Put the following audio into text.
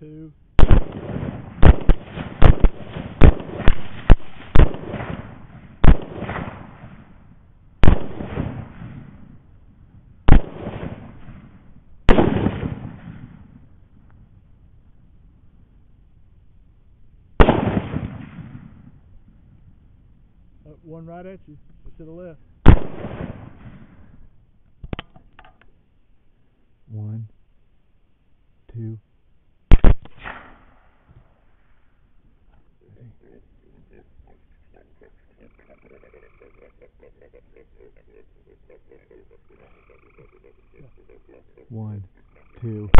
Two. Uh, one right at you, to the left. One, two. One, two.